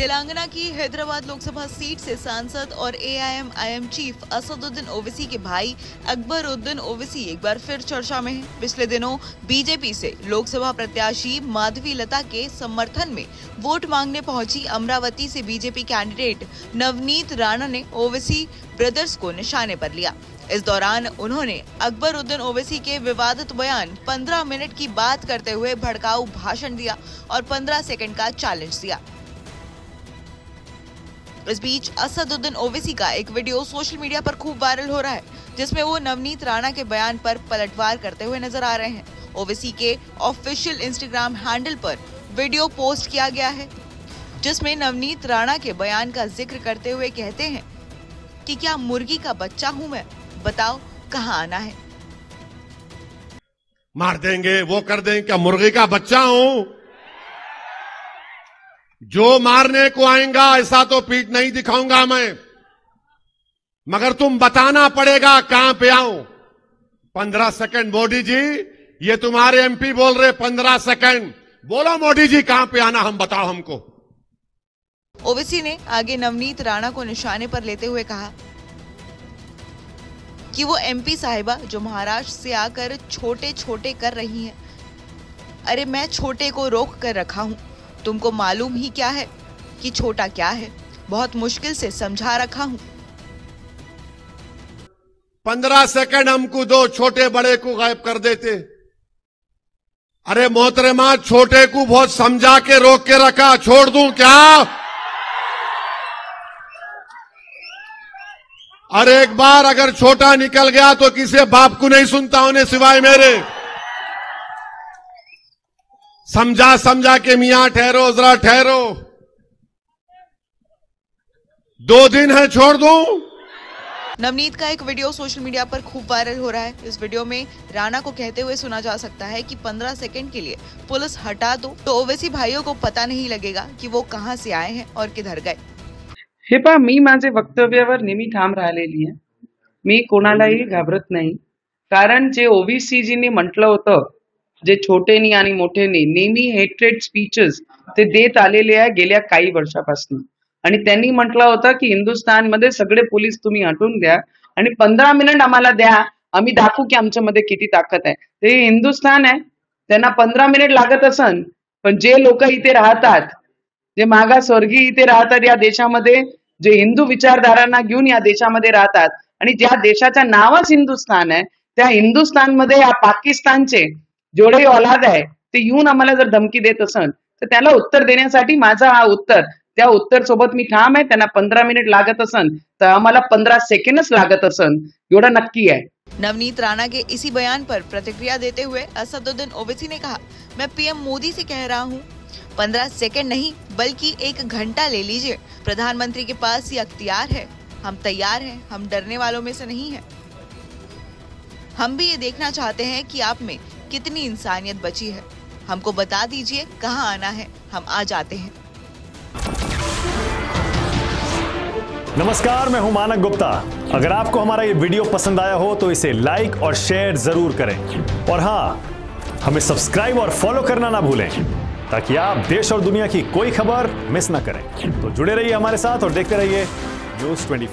तेलंगाना की हैदराबाद लोकसभा सीट से सांसद और एआईएमआईएम चीफ असदुद्दीन ओवैसी के भाई अकबर उद्दीन ओवैसी एक बार फिर चर्चा में हैं। पिछले दिनों बीजेपी से लोकसभा प्रत्याशी माधवी लता के समर्थन में वोट मांगने पहुँची अमरावती से बीजेपी कैंडिडेट नवनीत राणा ने ओवैसी ब्रदर्स को निशाने पर लिया इस दौरान उन्होंने अकबर उद्दीन ओवैसी के विवादित बयान 15 मिनट की बात करते हुए भड़काऊ भाषण दिया और 15 सेकंड का चैलेंज दिया इस बीच असदुद्दीन ओवैसी का एक वीडियो सोशल मीडिया पर खूब वायरल हो रहा है, जिसमें वो नवनीत राणा के बयान पर पलटवार करते हुए नज़र आ रहे हैं। ओवैसी के ऑफिशियल इंस्टाग्राम हैंडल पर वीडियो पोस्ट किया गया है, जिसमें नवनीत राणा के बयान का ज़िक्र करते हुए कहते हैं कि क्या मुर्गी का बच्चा हूँ मैं? बताओ, कहाँ आना है? मार देंगे, वो कर देंगे क्या मुर्गी का बच्चा हूँ? जो मारने को आएगा, ऐसा तो पीठ नहीं दिखाऊँगा मैं। मगर तुम बताना पड़ेगा कहाँ पे आऊँ पंद्रह सेकंड, मोदी जी, ये तुम्हारे एमपी बोल रहे पंद्रह सेकंड। बोलो मोदी जी, कहाँ पे आना, हम बताओ हमको। ओवैसी ने आगे नवनीत राणा को निशाने पर लेते हुए कहा कि वो एमपी साहिबा जो महाराष्ट्र से आकर छोटे छोटे कर रही हैं। अरे मैं छोटे को रोक कर रखा हूँ। तुमको मालूम ही क्या है कि छोटा क्या है? बहुत मुश्किल से समझा रखा हूँ। पंद्रह सेकंड हमको दो छोटे बड़े को गायब कर देते। अरे मोहतरमा छोटे को बहुत समझा के रोक के रखा, छोड़ दूँ क्या? और एक बार अगर छोटा निकल गया तो किसी बाप को नहीं सुनता उन्हें सिवाय मेरे? समझा समझा के मियाँ ठहरो जरा ठहरो। दो दिन है छोड़ दूँ? नवनीत का एक वीडियो सोशल मीडिया पर खूब वायरल हो रहा है। इस वीडियो में राणा को कहते हुए सुना जा सकता है कि 15 सेकंड के लिए पुलिस हटा दो। तो ओवैसी भाइयों को पता नहीं लगेगा कि वो कहाँ से आए हैं और किधर गए। हे पहा मी माझे वक्तव्यावर नेहमी ठाम राहिलेली आहे. मी कोणालाही घाबरत नाही. कारण जे ओबीसीजीने म्हटलं होतं जे छोटेनी आणि मोठेनी नेहमी हेट्रेड स्पीचेस ते देत आलेले आहे गेल्या काही वर्षापासून. आणि त्यांनी म्हटलं होतं की हिंदुस्थानमध्ये सगळे पोलीस तुम्ही हटवून द्या आणि पंधरा मिनिट आम्हाला द्या. आम्ही दाखवू की आमच्यामध्ये किती ताकद आहे. ते हिंदुस्थान आहे. त्यांना पंधरा मिनिट लागत असन पण जे लोक इथे राहतात जे मागासवर्गीय इथे राहतात या देशामध्ये जे हिंदू विचारधारांना घेऊन या देशामध्ये राहतात आणि ज्या देशाचं नावच हिंदुस्थान आहे त्या हिंदुस्थानमध्ये या पाकिस्तानचे जेवढे औलाद आहे, ते येऊन आम्हाला जर धमकी देत असन, तर त्याला उत्तर देण्यासाठी माझा हा उत्तर, त्या उत्तर सोबत मी ठाम आहे, त्यांना पंधरा मिनिट लागत असन, तर आम्हाला पंधरा सेकंडच लागत असन, एवढं नक्की आहे. नवनीत राणा के इसी बयान पर प्रतिक्रिया देते हुए असदुद्दीन ओवैसी ने कहा, मैं पीएम मोदी से कह रहा हूँ, पंद्रह सेकंड नहीं, बल्कि एक घंटा ले लीजिए। प्रधानमंत्री के पास ये अख्तियार है। हम तैयार हैं, हम डरने वालों में से नहीं है। हम भी ये देखना चाहते हैं कि आप में कितनी इंसानियत बची है। हमको बता दीजिए कहाँ आना है। हम आ जाते हैं। नमस्कार, मैं हूँ मानक गुप्ता। अगर आपको हमारा ये वीडियो पसंद आया हो तो इसे लाइक और शेयर ज़रूर करें। और हाँ हमें सब्सक्राइब और फॉलो करना ना भूलें, ताकि आप देश और दुनिया की कोई खबर मिस ना करें। तो जुड़े रहिए हमारे साथ और देखते रहिए न्यूज़ ट्वेंटी